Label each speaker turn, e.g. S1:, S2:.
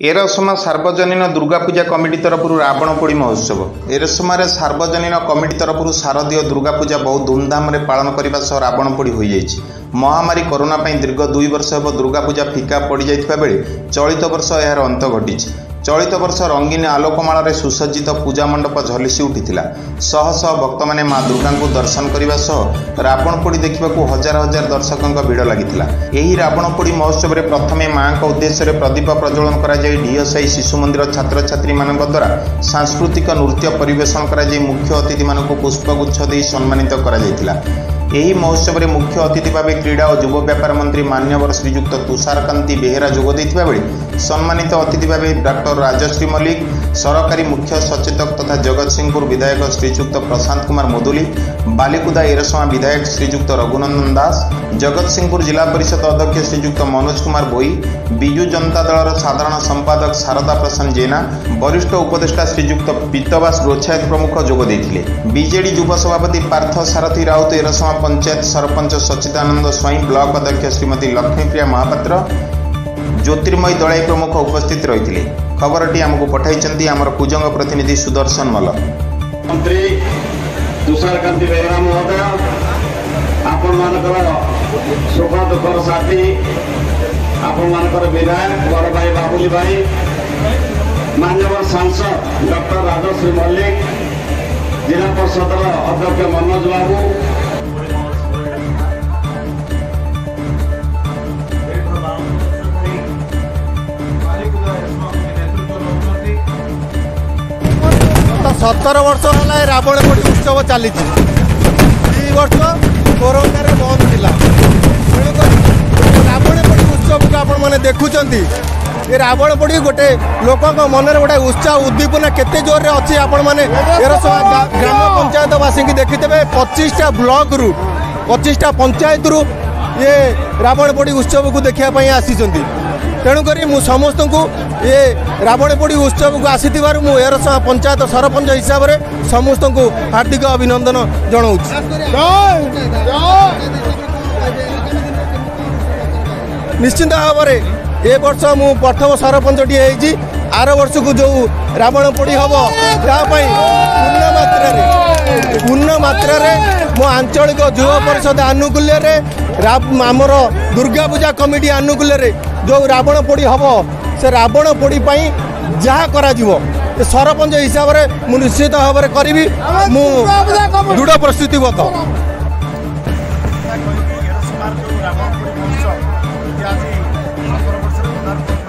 S1: ଏରସମା ସାର୍ବଜନୀନ ଦୁର୍ଗାପୂଜା କମିଟି ତରଫରୁ ରାବଣ ପୋଡ଼ି ମହୋତ୍ସବ। ଏରସମାରେ ସାର୍ବଜନୀନ କମିଟି ତରଫରୁ ଶାରଦୀୟ ଦୁର୍ଗାପୂଜା ବହୁ ଧୁମଧାମରେ ପାଳନ କରିବା ସହ ରାବଣ ପୋଡ଼ି ହୋଇଯାଇଛି। ମହାମାରୀ କରୋନା ପାଇଁ ଦୀର୍ଘ ଦୁଇ ବର୍ଷ ହେବ ଦୁର୍ଗାପୂଜା ଫିକା ପଡ଼ିଯାଇଥିବା ବେଳେ ଚଳିତ ବର୍ଷ ଏହାର ଅନ୍ତ ଘଟିଛି। ଚଳିତ ବର୍ଷ ରଙ୍ଗୀନ ଆଲୋକମାଳରେ ସୁସଜ୍ଜିତ ପୂଜା ମଣ୍ଡପ ଝଲିସି ଉଠିଥିଲା। ଶହ ଶହ ଭକ୍ତମାନେ ମା ଦୁର୍ଗାଙ୍କୁ ଦର୍ଶନ କରିବା ସହ ରାବଣ ପୋଡ଼ି ଦେଖିବାକୁ ହଜାର ହଜାର ଦର୍ଶକଙ୍କ ଭିଡ଼ ଲାଗିଥିଲା। ଏହି ରାବଣ ପୋଡ଼ି ମହୋତ୍ସବରେ ପ୍ରଥମେ ମାଙ୍କ ଉଦ୍ଦେଶ୍ୟରେ ପ୍ରଦୀପ ପ୍ରଜ୍ୱଳନ କରାଯାଇ ଢିଅସାହି ଶିଶୁ ମନ୍ଦିର ଛାତ୍ରଛାତ୍ରୀମାନଙ୍କ ଦ୍ୱାରା ସାଂସ୍କୃତିକ ନୃତ୍ୟ ପରିବେଷଣ କରାଯାଇ ମୁଖ୍ୟ ଅତିଥିମାନଙ୍କୁ ପୁଷ୍ପଗୁଚ୍ଛ ଦେଇ ସମ୍ମାନିତ କରାଯାଇଥିଲା। ଏହି ମହୋତ୍ସବରେ ମୁଖ୍ୟ ଅତିଥି ଭାବେ କ୍ରୀଡ଼ା ଓ ଯୁବ ବ୍ୟାପାର ମନ୍ତ୍ରୀ ମାନ୍ୟବର ଶ୍ରୀଯୁକ୍ତ ତୁଷାରକାନ୍ତି ବେହେରା ଯୋଗ ଦେଇଥିବା ବେଳେ ସମ୍ମାନିତ ଅତିଥି ଭାବେ ଡକ୍ଟର ରାଜଶ୍ରୀ ମଲ୍ଲିକ ସରକାରୀ ମୁଖ୍ୟ ସଚେତକ ତଥା ଜଗତସିଂହପୁର ବିଧାୟକ ଶ୍ରୀଯୁକ୍ତ ପ୍ରଶାନ୍ତ କୁମାର ମୁଦୁଲି ବାଲିକୁଦା ଏରସମା ବିଧାୟକ ଶ୍ରୀଯୁକ୍ତ ରଘୁନନ୍ଦନ ଦାସ ଜଗତସିଂହପୁର ଜିଲ୍ଲା ପରିଷଦ ଅଧ୍ୟକ୍ଷ ଶ୍ରୀଯୁକ୍ତ ମନୋଜ କୁମାର ଭୋଇ ବିଜୁ ଜନତା ଦଳର ସାଧାରଣ ସମ୍ପାଦକ ଶାରଦା ପ୍ରସନ୍ନ ଜେନା ବରିଷ୍ଠ ଉପଦେଷ୍ଟା ଶ୍ରୀଯୁକ୍ତ ପିତବାସ ରୋଛାୟତ ପ୍ରମୁଖ ଯୋଗ ଦେଇଥିଲେ ବିଜେଡି ଯୁବ ସଭାପତି ପାର୍ଥ ସାରଥୀ ରାଉତ ଏରସମା ପଞ୍ଚାୟତ ସରପଞ୍ଚ ସଚିଦାନନ୍ଦ ସ୍ୱାଇଁ ବ୍ଲକ ଅଧ୍ୟକ୍ଷ ଶ୍ରୀମତୀ ଲକ୍ଷ୍ମୀପ୍ରିୟା ମହାପାତ୍ର ଜ୍ୟୋତିର୍ମୟୀ ଦଳାଇ ପ୍ରମୁଖ ଉପସ୍ଥିତ ରହିଥିଲେ। ଖବରଟି ଆମକୁ ପଠାଇଛନ୍ତି ଆମର କୁଜଙ୍ଗ ପ୍ରତିନିଧି ସୁଦର୍ଶନ ମଲ୍ଲ।
S2: ମନ୍ତ୍ରୀ ତୁଷାରକାନ୍ତି ବେହେରା ମହୋଦୟ ଆପଣମାନଙ୍କର ସୁଖ ଦୁଃଖର ସାଥୀ ଆପଣମାନଙ୍କର ବିଧାୟକ ବଡ଼ ଭାଇ ବାବୁଲି ଭାଇ ମାନ୍ୟବର ସାଂସଦ ଡକ୍ଟର ରାଜଶ୍ରୀ ମଲ୍ଲିକ ଜିଲ୍ଲା ପରିଷଦର ଅଧ୍ୟକ୍ଷ ମନୋଜ ବାବୁ
S3: ସତର ବର୍ଷ ହେଲା ଏ ରାବଣ ପୋଡ଼ି ଉତ୍ସବ ଚାଲିଛି। ଦୁଇ ବର୍ଷ କରୋନାରେ ବନ୍ଦ ଥିଲା। ତେଣୁକରି ଏ ରାବଣ ପୋଡ଼ି ଉତ୍ସବକୁ ଆପଣମାନେ ଦେଖୁଛନ୍ତି। ଏ ରାବଣ ପୋଡ଼ି ଗୋଟେ ଲୋକଙ୍କ ମନରେ ଗୋଟେ ଉତ୍ସାହ ଉଦ୍ଦୀପନା କେତେ ଜୋରରେ ଅଛି ଆପଣମାନେ ଏର ସବୁ ଗା- ଗ୍ରାମ ପଞ୍ଚାୟତବାସୀଙ୍କୁ ଦେଖିଥିବେ। ପଚିଶଟା ବ୍ଲକରୁ ପଚିଶଟା ପଞ୍ଚାୟତରୁ ଇଏ ରାବଣ ପୋଡ଼ି ଉତ୍ସବକୁ ଦେଖିବା ପାଇଁ ଆସିଛନ୍ତି। ତେଣୁକରି ମୁଁ ସମସ୍ତଙ୍କୁ ଏ ରାବଣ ପୋଡ଼ି ଉତ୍ସବକୁ ଆସିଥିବାରୁ ମୁଁ ଏରସମା ପଞ୍ଚାୟତ ସରପଞ୍ଚ ହିସାବରେ ସମସ୍ତଙ୍କୁ ହାର୍ଦ୍ଦିକ ଅଭିନନ୍ଦନ ଜଣାଉଛି। ନିଶ୍ଚିନ୍ତ ଭାବରେ ଏ ବର୍ଷ ମୁଁ ପ୍ରଥମ ସରପଞ୍ଚଟିଏ ହେଇଛି। ଆର ବର୍ଷକୁ ଯେଉଁ ରାବଣ ପୋଡ଼ି ହେବ ତା ପାଇଁ ପୂର୍ଣ୍ଣ ମାତ୍ରାରେ ପୂର୍ଣ୍ଣ ମାତ୍ରାରେ ମୋ ଆଞ୍ଚଳିକ ଯୁବ ପରିଷଦ ଆନୁକୂଲ୍ୟରେ ଆମର ଦୁର୍ଗା ପୂଜା କମିଟି ଆନୁକୂଲ୍ୟରେ ଯେଉଁ ରାବଣ ପୋଡ଼ି ହେବ ସେ ରାବଣ ପୋଡ଼ି ପାଇଁ ଯାହା କରାଯିବ ସରପଞ୍ଚ ହିସାବରେ ମୁଁ ନିଶ୍ଚିତ ଭାବରେ କରିବି। ମୁଁ ଦୃଢ଼ ପ୍ରସ୍ତୁତିବଦ୍ଧ ଆଜି ଆପଣଙ୍କ